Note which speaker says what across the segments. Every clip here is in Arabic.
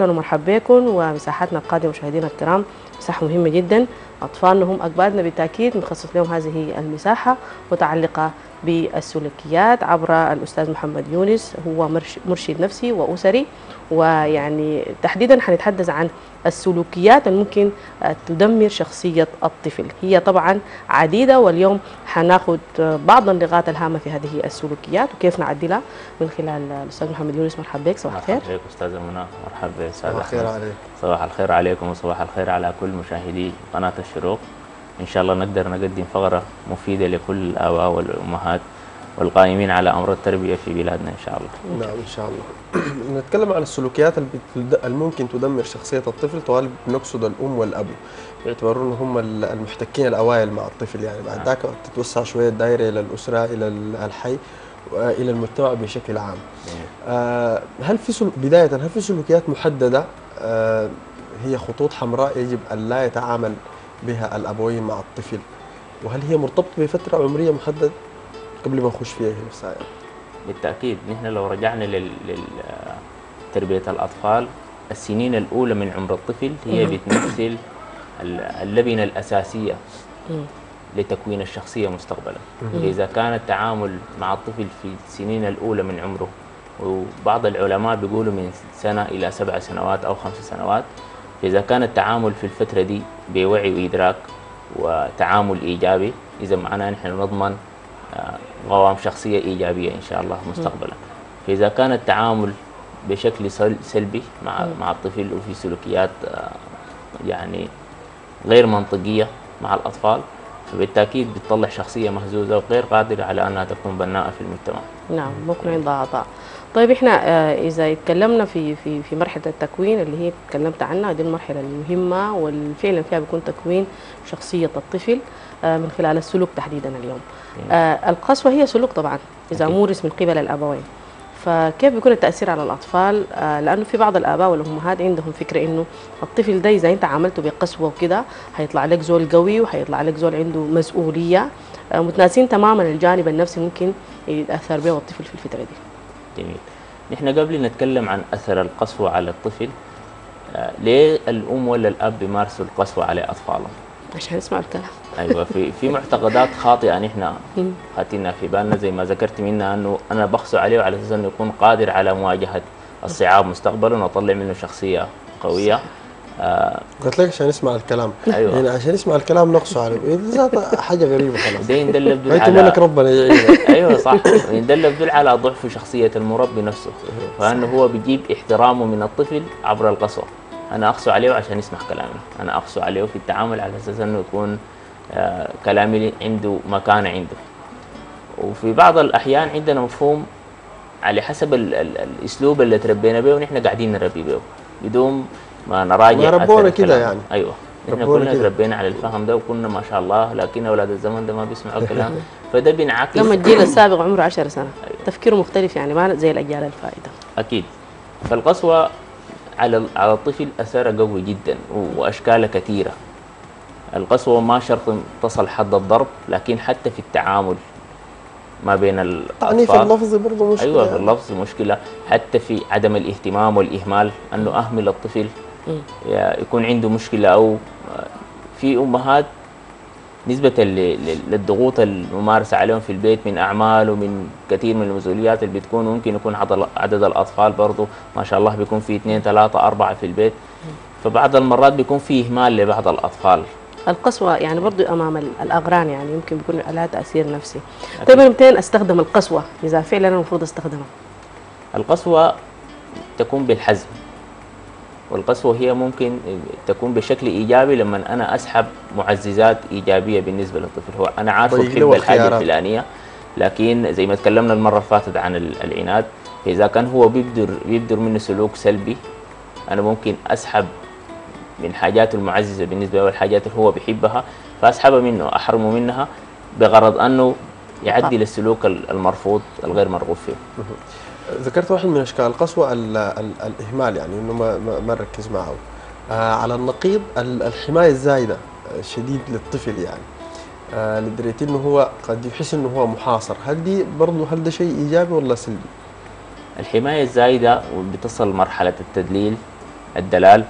Speaker 1: أهلا ومرحبا بكم ومساحتنا القادمة مشاهدينا الكرام. مساحة مهمة جدا. اطفالنا هم اكبادنا بالتأكيد نخصص لهم هذه المساحة متعلقة بالسلوكيات عبر الأستاذ محمد يونس. هو مرشد نفسي وأسري ويعني تحديدا حنتحدث عن السلوكيات الممكن تدمر شخصية الطفل. هي طبعا عديدة واليوم حناخد بعض النقاط الهامة في هذه السلوكيات وكيف نعدلها؟ من خلال الأستاذ محمد يونس مرحبا بك صباح الخير.
Speaker 2: مرحبا بك أستاذة منى مرحبا
Speaker 3: صباح الخير عليك.
Speaker 2: صباح الخير عليكم وصباح الخير على كل مشاهدي قناة الشروق إن شاء الله نقدر نقدم فقرة مفيدة لكل الآباء والأمهات والقائمين على أمر التربية في بلادنا إن شاء الله.
Speaker 3: نعم إن شاء الله. نتكلم عن السلوكيات اللي ممكن تدمر شخصية الطفل طوال بنقصد الأم والأب يعتبرون هم المحتكين الأوائل مع الطفل يعني بعد ذاك تتوسع شوية الدائرة إلى الأسرة إلى الحي والى المجتمع بشكل عام. آه هل في سلو... بداية هل في سلوكيات محددة هي خطوط حمراء يجب أن لا يتعامل بها الأبوين مع الطفل؟ وهل هي مرتبطة بفترة عمرية محددة؟ قبل ما نخش فيها نفسها يعني.
Speaker 2: بالتأكيد نحن لو رجعنا لتربيه الأطفال السنين الأولى من عمر الطفل هي بتمثل اللبنة الأساسية لتكوين الشخصية مستقبلا إذا كان التعامل مع الطفل في السنين الأولى من عمره وبعض العلماء بيقولوا من سنة إلى سبع سنوات أو خمس سنوات فاذا كان التعامل في الفترة دي بوعي وإدراك وتعامل إيجابي إذا معناه نحن نضمن قوام شخصية إيجابية إن شاء الله مستقبلا. فإذا كان التعامل بشكل سلبي مع مع الطفل وفي سلوكيات يعني غير منطقية مع الأطفال فبالتأكيد بتطلع شخصية مهزوزة وغير قادرة على أنها تكون بناءة في المجتمع.
Speaker 1: نعم ممكن عندها عطاء طيب إحنا إذا اتكلمنا في في في مرحلة التكوين اللي هي اتكلمت عنها دي المرحلة المهمة والفعلا فيها بيكون تكوين شخصية الطفل من خلال السلوك تحديدا اليوم. آه القسوة هي سلوك طبعا إذا مورس من قبل الأبوين. فكيف بيكون التأثير على الأطفال؟ آه لأنه في بعض الآباء والأمهات عندهم فكرة إنه الطفل ده إذا أنت عاملته بقسوة وكده هيطلع لك زول قوي وهيطلع لك زول عنده مسؤولية. آه متناسين تماما الجانب النفسي ممكن يتأثر به الطفل في الفترة دي.
Speaker 2: جميل. نحن قبل نتكلم عن أثر القسوة على الطفل آه ليه الأم ولا الأب بيمارسوا القسوة على أطفالهم؟
Speaker 1: عشان يسمعوا الكلام.
Speaker 2: أيوه في في معتقدات خاطئة نحن خاتينا في بالنا زي ما ذكرت منها أنه أنا بخسو عليه على أساس أنه يكون قادر على مواجهة الصعاب مستقبلا وأطلع منه شخصية قوية.
Speaker 3: آه قلت لك عشان يسمع الكلام.
Speaker 2: أيوه.
Speaker 3: يعني عشان يسمع الكلام نقصه عليه. ذات حاجة غريبة خلاص.
Speaker 2: ده يدل بدل
Speaker 3: على منك ربنا يعينك
Speaker 2: أيوه صح. يدل بدل على ضعف شخصية المربي نفسه. فأنه هو بيجيب احترامه من الطفل عبر القسوه أنا اقسو عليه عشان يسمع كلامي. أنا اقسو عليه في التعامل على أساس أنه يكون كلامي عنده مكانة عنده. وفي بعض الأحيان عندنا مفهوم على حسب ال ال الأسلوب اللي تربينا به ونحن قاعدين نربي به. بدون ما نراجع
Speaker 3: ما ربونا كده يعني.
Speaker 2: أيوه. إحنا كلنا تربينا على الفهم ده وكنا ما شاء الله لكن أولاد الزمن ده ما بيسمعوا الكلام. فده بينعكس
Speaker 1: لما الجيل السابق عمره 10 سنة. أيوة. تفكيره مختلف يعني ما زي الأجيال الفائده
Speaker 2: أكيد. فالقسوة على على الطفل اثرها قوي جدا واشكالها كثيرة. القسوة ما شرط تصل حد الضرب لكن حتى في التعامل ما بين الأطفال.
Speaker 3: التعنيف اللفظي برضه مشكلة.
Speaker 2: أيوه في اللفظ مشكلة. حتى في عدم الاهتمام والإهمال أنه أهمل الطفل يكون عنده مشكلة أو في أمهات نسبة للضغوط الممارسة عليهم في البيت من أعمال ومن كثير من المسؤوليات اللي بتكون ممكن يكون عدد الأطفال برضه ما شاء الله بيكون في اثنين ثلاثة أربعة في البيت. فبعض المرات بيكون في إهمال لبعض الأطفال.
Speaker 1: القسوة يعني برضو أمام الأغران يعني يمكن بيكون لها تأثير نفسي. طيب متى أستخدم القسوة؟ إذا فعلا أنا المفروض أستخدمها.
Speaker 2: القسوة تكون بالحزم والقسوة هي ممكن تكون بشكل إيجابي لما أنا أسحب معززات إيجابية بالنسبة للطفل. هو أنا عارف بحب الحاجة الفلانية لكن زي ما تكلمنا المرة اللي فاتت عن العناد فإذا كان هو بيبدر بيبدر منه سلوك سلبي أنا ممكن أسحب من حاجاته المعززة بالنسبة له والحاجات اللي هو بيحبها فأسحبها منه أحرمه منها بغرض أنه يعدي للسلوك المرفوض الغير مرغوب فيه.
Speaker 3: ذكرت واحد من أشكال القسوه ال ال الإهمال يعني إنه ما ما نركز معه. آه على النقيض الحماية الزايدة الشديد للطفل يعني. آه لدرجه إنه هو قد يحس إنه هو محاصر. هل دي برضه هل ده شيء إيجابي ولا سلبي؟
Speaker 2: الحماية الزايدة بتصل مرحلة التدليل الدلال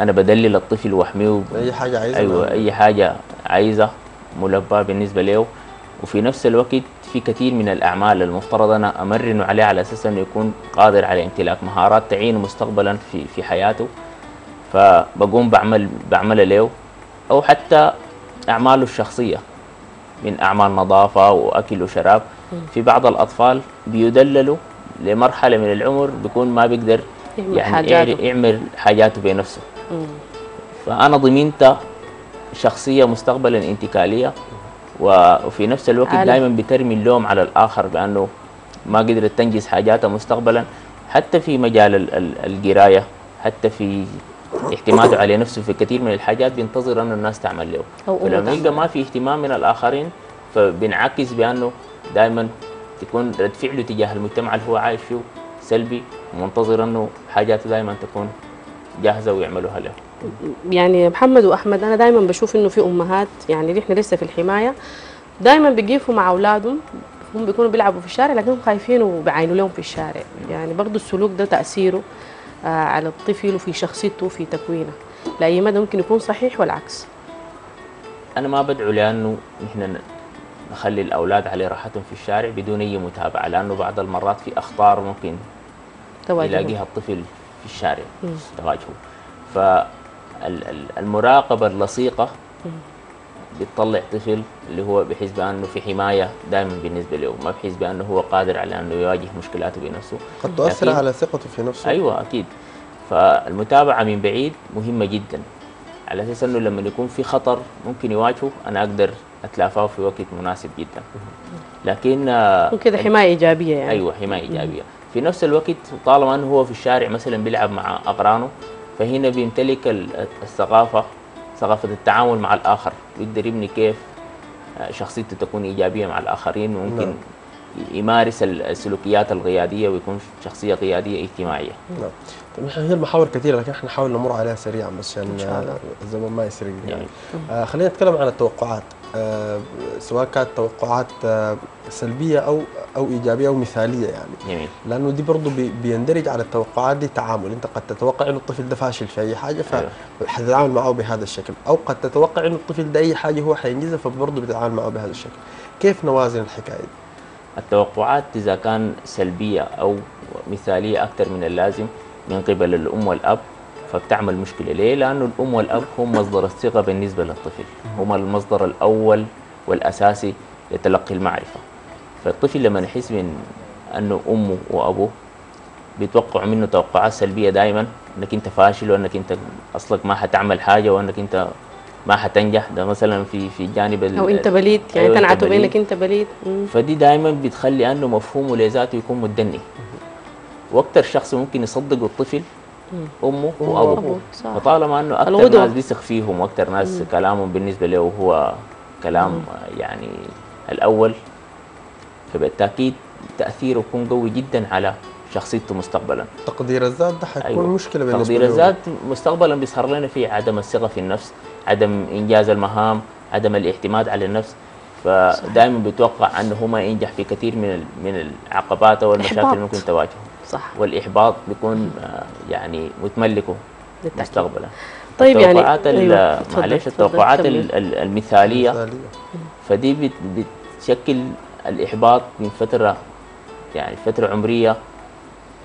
Speaker 2: أنا بدلل الطفل وأحميه
Speaker 3: أي حاجة عايزها أيوه.
Speaker 2: أي حاجة عايزه ملبى بالنسبة له وفي نفس الوقت في كثير من الأعمال المفترض أنا امرنه عليه على أساس أنه يكون قادر على امتلاك مهارات تعينه مستقبلا في في حياته فبقوم بعمل بعملها له أو حتى أعماله الشخصية من أعمال نظافة وأكل وشراب في بعض الأطفال بيدللوا لمرحلة من العمر بيكون ما بيقدر
Speaker 1: يعمل
Speaker 2: يعني
Speaker 1: حاجاته.
Speaker 2: يعمل حاجاته بنفسه. فأنا ضمنت شخصية مستقبلا انتقالية وفي نفس الوقت. دائما بترمي اللوم على الآخر بأنه ما قدرت تنجز حاجاتها مستقبلا حتى في مجال ال- ال- القراية حتى في اعتماده على نفسه في كثير من الحاجات بينتظر أنه الناس تعمل له فلما. يلقى ما في اهتمام من الآخرين فبينعكس بأنه دائما تكون رد فعله تجاه المجتمع اللي هو عايش فيه سلبي ومنتظر أنه حاجاته دائما تكون جاهزة ويعملوها له
Speaker 1: يعني محمد وأحمد أنا دائما بشوف إنه في أمهات يعني إحنا لسه في الحماية دائما بيقفوا مع أولادهم هم بيكونوا بيلعبوا في الشارع لكنهم خايفين وبيعاينوا لهم في الشارع. يعني برضو السلوك ده تأثيره آه على الطفل وفي شخصيته وفي تكوينه. لاي مدى ممكن يكون صحيح والعكس.
Speaker 2: أنا ما بدعو لأنه نحن نخلي الأولاد على راحتهم في الشارع بدون أي متابعة لأنه بعض المرات في أخطار ممكن يلاقيها الطفل في الشارع. تواجهه فالمراقبة اللصيقة بتطلع طفل اللي هو بحيث بانه في حماية دائما بالنسبة له ما بحيث بانه هو قادر على أنه يواجه مشكلاته بنفسه.
Speaker 3: قد تؤثر على ثقته في نفسه.
Speaker 2: أيوه أكيد. فالمتابعة من بعيد مهمة جدا. على أساس أنه لما يكون في خطر ممكن يواجهه أنا أقدر أتلافاه في وقت مناسب جدا. لكن آه،
Speaker 1: وكده حماية إيجابية يعني.
Speaker 2: أيوه حماية إيجابية. في نفس الوقت طالما أنه هو في الشارع مثلا بيلعب مع اقرانه فهنا بيمتلك ال- الثقافة ثقافة التعامل مع الآخر بيقدر يبني كيف آه، شخصيته تكون إيجابية مع الآخرين وممكن
Speaker 3: نعم.
Speaker 2: يمارس ال- السلوكيات القياديه ويكون شخصية قياديه اجتماعية.
Speaker 3: نعم. طيب هي المحاور كثيرة لكن إحنا نحاول نمر عليها سريعا بس عشان الزمن ما يسرقنا يعني
Speaker 2: يعني
Speaker 3: آه خلينا نتكلم عن التوقعات. سواء كانت توقعات آه سلبية أو أو إيجابية أو مثالية يعني.
Speaker 2: جميل.
Speaker 3: لأنه دي برضه بي بيندرج على التوقعات دي تعامل. أنت قد تتوقع إنه الطفل ده فاشل في أي حاجة
Speaker 2: أيوة.
Speaker 3: فحتتعامل معه بهذا الشكل. أو قد تتوقع إنه الطفل ده أي حاجة هو حينجزها فبرضه بتتعامل معه بهذا الشكل. كيف نوازن الحكاية دي؟
Speaker 2: التوقعات إذا كان سلبية أو مثالية أكثر من اللازم من قبل الأم والأب فبتعمل مشكلة. ليه؟ لأنه الأم والأب هم مصدر الثقة بالنسبة للطفل. هم المصدر الأول والأساسي لتلقي المعرفة. فالطفل لما يحس من أنه أمه وأبوه بيتوقعوا منه توقعات سلبية دائما أنك أنت فاشل وأنك أنت أصلك ما حتعمل حاجة وأنك أنت ما حتنجح. ده مثلا في في جانب
Speaker 1: أو أنت بليد. يعني
Speaker 2: أيوة،
Speaker 1: تنعتوا
Speaker 2: بليد.
Speaker 1: بانك أنت بليد.
Speaker 2: فدي دائما بتخلي أنه مفهومه لذاته يكون متدني وأكثر شخص ممكن يصدقه الطفل
Speaker 1: أمه وأبوه.
Speaker 2: فطالما إنه أكثر
Speaker 1: القدوة.
Speaker 2: ناس بيثق فيهم وأكثر ناس كلامهم بالنسبة له هو كلام يعني الأول فبالتأكيد تاثيره يكون قوي جدا على شخصيته مستقبلا
Speaker 3: تقدير الذات ده حيكون
Speaker 2: أيوة.
Speaker 3: مشكلة بالنسبة
Speaker 2: تقدير. الذات مستقبلا بيظهر لنا فيه عدم الثقة في النفس عدم إنجاز المهام عدم الاعتماد على النفس فدائما بيتوقع أنه هو ما ينجح في كثير من من العقبات أو المشاكل. اللي ممكن تواجهه
Speaker 1: صح.
Speaker 2: والإحباط بيكون آه، يعني متملكه
Speaker 1: بالتأكيد.
Speaker 2: مستقبلا.
Speaker 1: طيب يعني-
Speaker 2: التوقعات ال-
Speaker 1: أيوة،
Speaker 2: معلش التوقعات
Speaker 3: المثالية.
Speaker 2: فدي بت- بتشكل الإحباط من فترة يعني فترة عمرية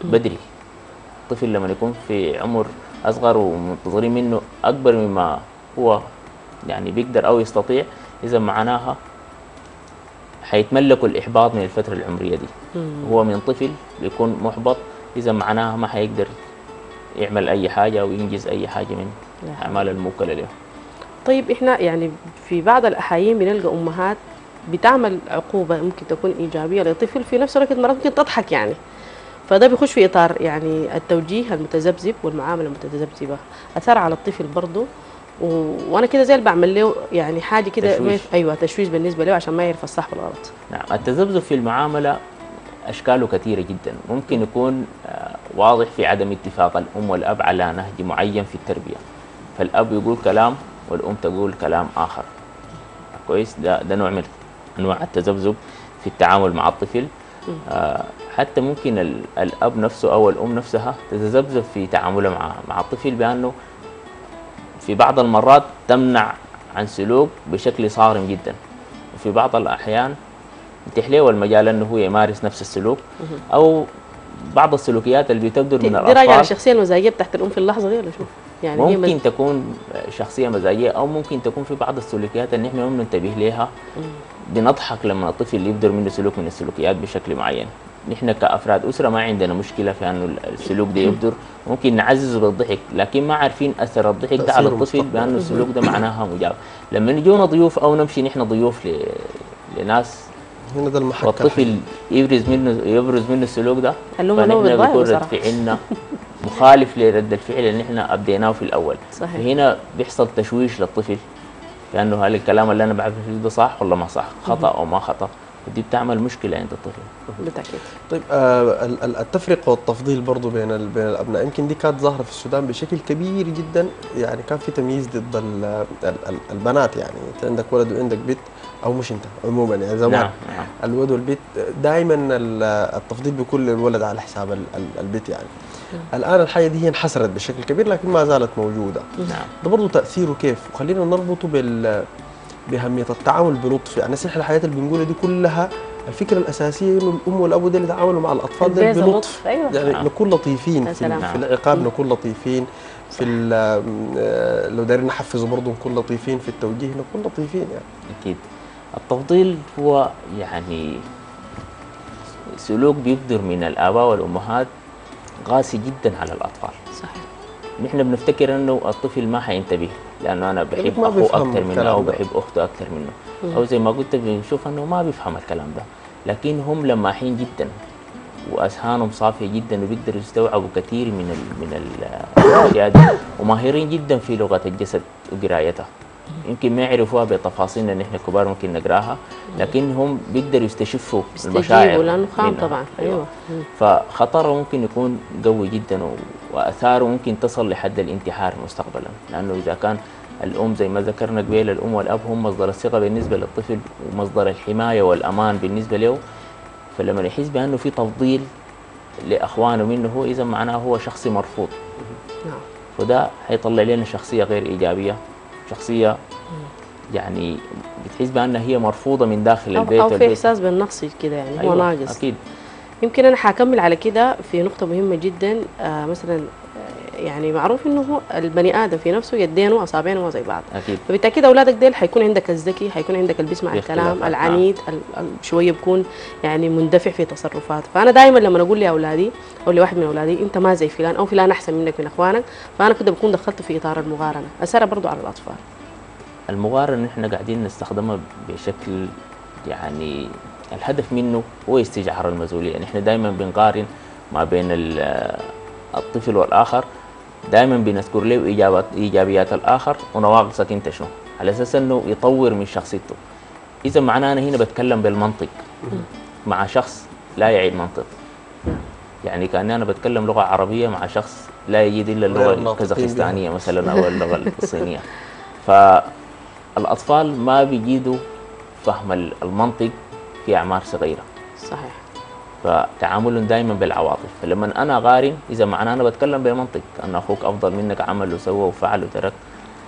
Speaker 2: بدري. الطفل لما يكون في عمر أصغر ومنتظرين منه أكبر مما هو يعني بيقدر أو يستطيع إذا معناها حيتملكوا الإحباط من الفترة العمرية دي. هو من طفل بيكون محبط إذا معناها ما حيقدر يعمل أي حاجة أو ينجز أي حاجة من. الأعمال الموكلة له
Speaker 1: طيب إحنا يعني في بعض الأحايين بنلقى أمهات بتعمل عقوبة ممكن تكون إيجابية للطفل في نفس الوقت مرات ممكن تضحك يعني. فده بيخش في إطار يعني التوجيه المتذبذب والمعاملة المتذبذبة. أثر على الطفل برضه و... وأنا كده زي اللي بعمل له يعني حاجة كده
Speaker 2: تشويش.
Speaker 1: أيوه تشويش بالنسبة له عشان ما يعرف الصح والغلط.
Speaker 2: نعم التذبذب في المعاملة أشكاله كثيرة جدا. ممكن يكون آه، واضح في عدم اتفاق الأم والأب على نهج معين في التربية. فالأب يقول كلام والأم تقول كلام آخر. كويس؟ ده, ده نوع من أنواع التذبذب في التعامل مع الطفل. آه حتى ممكن ال- الأب نفسه أو الأم نفسها تتذبذب في تعاملها مع مع الطفل بأنه في بعض المرات تمنع عن سلوك بشكل صارم جدا. وفي بعض الأحيان تتيح له المجال أنه هو يمارس نفس السلوك أو بعض السلوكيات اللي بتبدر
Speaker 1: دي
Speaker 2: من
Speaker 1: دي راجعة
Speaker 2: الأطفال
Speaker 1: للشخصيه المزاجية بتاعت الأم في اللحظة دي ولا شو؟ يعني هي
Speaker 2: ممكن
Speaker 1: مز-
Speaker 2: تكون شخصية مزاجية أو ممكن تكون في بعض السلوكيات اللي إحنا ما بننتبه لها بنضحك لما الطفل يبدر منه سلوك من السلوكيات بشكل معين. نحن كأفراد أسرة ما عندنا مشكلة في أنه السلوك ده يبدر ممكن نعززه بالضحك لكن ما عارفين أثر الضحك ده على الطفل. بأنه السلوك ده معناها مجاب لما يجونا ضيوف أو نمشي نحن ضيوف ل... لناس
Speaker 3: هنا ده المحك
Speaker 2: والطفل يبرز منه يبرز منه السلوك ده فنحن بيكون رد. فعلنا مخالف لرد الفعل اللي إحنا أبديناه في الأول
Speaker 1: صحيح.
Speaker 2: وهنا بيحصل تشويش للطفل كانه هل الكلام اللي أنا بعمله ده صح ولا ما صح خطأ أو ما خطأ ودي بتعمل مشكلة عند الطفل.
Speaker 1: بالتأكيد.
Speaker 3: طيب آه ال- ال- التفرقة والتفضيل برضه بين بين الأبناء يمكن دي كانت ظاهرة في السودان بشكل كبير جدا. يعني كان في تمييز ضد ال- ال- ال- البنات يعني أنت عندك ولد وعندك بنت أو مش أنت عموما يعني زمان
Speaker 2: نعم نعم.
Speaker 3: الولد والبنت دائما التفضيل بيكون للولد على حساب ال- ال- البنت يعني. الآن الحاجة دي هي انحسرت بشكل كبير لكن ما زالت موجودة.
Speaker 2: نعم.
Speaker 3: ده برضه تأثيره كيف؟ وخلينا نربطه بال باهميه التعامل بلطف يعني نحن الحياة اللي بنقولها دي كلها الفكرة الأساسية إنه الأم والأب دول يتعاملوا مع الأطفال
Speaker 1: البيزة
Speaker 3: بلطف
Speaker 1: لطف، أيوة.
Speaker 3: يعني
Speaker 2: نعم.
Speaker 3: نكون لطيفين في. في العقاب نكون لطيفين في ال- آه، لو دايرين نحفزه برضه نكون لطيفين في التوجيه نكون لطيفين يعني.
Speaker 2: أكيد. التفضيل هو يعني سلوك بيبدر من الآباء والأمهات قاسي جدا على الأطفال.
Speaker 1: صحيح.
Speaker 2: نحن بنفتكر إنه الطفل ما حينتبه. لأنه أنا بحب
Speaker 3: أخوه
Speaker 2: أكثر منه
Speaker 3: أو.
Speaker 2: بحب أخته أكثر منه. أو زي ما قلت بنشوف أنه ما بيفهم الكلام ده. لكن هم لماحين جدا واذهانهم صافية جدا وبيقدروا يستوعبوا كثير من ال من ال- الأشياء دي. وماهرين جدا في لغة الجسد وقرايتها. يمكن ما يعرفوها بتفاصيل ان إحنا كبار ممكن نقراها لكن هم بيقدروا يستشفوا المشاعر
Speaker 1: لأنه خام. طبعا. أيوه. مم.
Speaker 2: فخطره ممكن يكون قوي جدا وأثاره ممكن تصل لحد الانتحار مستقبلا لأنه إذا كان الأم زي ما ذكرنا قبل الأم والأب هم مصدر الثقة بالنسبة للطفل ومصدر الحماية والأمان بالنسبة له. فلما يحس بأنه في تفضيل لأخوانه منه هو إذا معناه هو شخص مرفوض.
Speaker 1: نعم.
Speaker 2: وده حيطلع لنا شخصية غير إيجابية. شخصية يعني بتحس بأنها هي مرفوضة من داخل البيت
Speaker 1: أو, أو في إحساس بالنقص كده يعني هو
Speaker 2: أيوة،
Speaker 1: ناقص.
Speaker 2: أكيد.
Speaker 1: يمكن أنا حاكمل على كده في نقطة مهمة جدا آه مثلا يعني معروف إنه هو البني آدم في نفسه يدينه اصابعينه ما زي بعض.
Speaker 2: أكيد.
Speaker 1: فبالتأكيد أولادك ديل حيكون عندك الذكي حيكون عندك اللي بيسمع الكلام
Speaker 2: اختلافات،
Speaker 1: العنيد ال- ال- شوية بيكون يعني مندفع في تصرفاته فأنا دائما لما أقول لاولادي أو لواحد من أولادي أنت ما زي فلان أو فلان أحسن منك من أخوانك فأنا كده بكون دخلته في إطار المقارنة. اثرها برضو على الأطفال.
Speaker 2: المقارنة نحن قاعدين نستخدمها بشكل يعني الهدف منه هو استجعار المسؤولية. نحن دائما بنقارن ما بين ال- الطفل والآخر. دائما بنذكر له إيجابات إيجابيات الآخر ونواقصك أنت شنو على أساس أنه يطور من شخصيته. إذا معناه أنا هنا بتكلم بالمنطق. مع شخص لا يعي المنطق يعني كأني أنا بتكلم لغة عربية مع شخص لا يجيد إلا
Speaker 3: غير
Speaker 2: اللغة
Speaker 3: ناطقين بها.
Speaker 2: الكازاخستانية مثلا أو اللغة الصينية. فالأطفال ما بيجيدوا فهم ال- المنطق في أعمار صغيرة.
Speaker 1: صحيح.
Speaker 2: فتعاملهم دائما بالعواطف فلما أنا أقارن إذا معناه أنا بتكلم بمنطق أن أخوك أفضل منك عمل وسوى وفعل وترك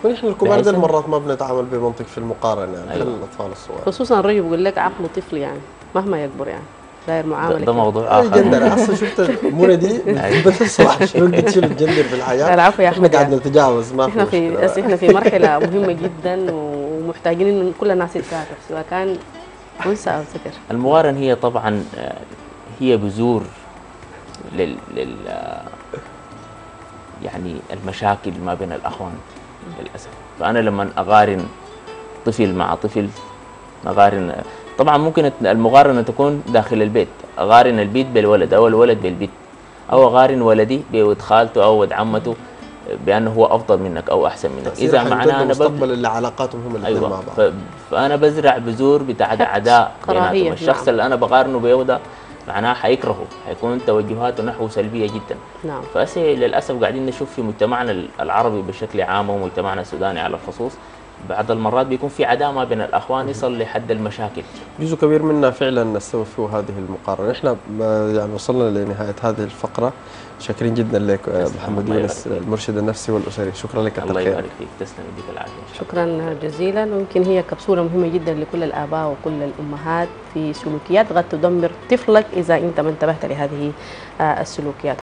Speaker 3: ونحن الكبار
Speaker 2: إن-
Speaker 3: المرات ما بنتعامل بمنطق في المقارنة يعني
Speaker 2: أيوة.
Speaker 3: الأطفال الصغار
Speaker 1: خصوصا الرجل بيقول لك عقله طفل يعني مهما يكبر يعني داير
Speaker 2: ده,
Speaker 1: معاملة
Speaker 2: ده
Speaker 1: كده.
Speaker 2: موضوع
Speaker 3: الجندر
Speaker 2: آخر
Speaker 3: أصلا شفت منى دي
Speaker 2: أيوة.
Speaker 3: بتصلح شلون بتشيل الجندر في الحياة
Speaker 1: العفو يا
Speaker 3: إحنا
Speaker 1: أحمد
Speaker 3: قاعد
Speaker 1: يعني.
Speaker 3: نتجاوز ما
Speaker 1: إحنا
Speaker 3: في
Speaker 1: إحنا في مرحلة مهمة جدا ومحتاجين انه كل الناس تتكاتف سواء كان أنثى أو ذكر
Speaker 2: المقارنة هي طبعا آه، هي بذور لل, لل يعني المشاكل ما بين الأخوان للأسف. فأنا لما أقارن طفل مع طفل أقارن طبعا ممكن المقارنة تكون داخل البيت. أقارن البيت بالولد أو الولد بالبيت. أو أقارن ولدي بولد خالته أو ولد عمته بأنه هو أفضل منك أو أحسن منك.
Speaker 3: حيمتد
Speaker 2: معناه ببني
Speaker 3: مستقبل اللي علاقاتهم هم الاثنين مع
Speaker 2: أيوه
Speaker 3: بعض.
Speaker 2: فأنا بزرع بذور بتاعت عداء بيناتهم. الشخص
Speaker 1: نعم.
Speaker 2: اللي أنا بقارنه بيه ده معناه حيكرهه حيكون توجهاته نحوه سلبية جدا.
Speaker 1: نعم.
Speaker 2: فأسي للأسف قاعدين نشوف في مجتمعنا العربي بشكل عام ومجتمعنا السوداني على الخصوص بعض المرات بيكون في عداء ما بين الأخوان يصل لحد المشاكل.
Speaker 3: جزء كبير منا فعلا نستوي فيه هذه المقارنة. إحنا يعني وصلنا لنهاية هذه الفقرة. شاكرين جدا لك آه، محمد يونس. المرشد النفسي والأسري. شكرا لك
Speaker 2: الله يبارك فيك. تسلم يديك العافية. إن شاء الله.
Speaker 1: شكرا جزيلا. ويمكن هي كبسولة مهمة جدا لكل الآباء وكل الأمهات في سلوكيات. قد تدمر طفلك إذا أنت ما انتبهت لهذه آه، السلوكيات.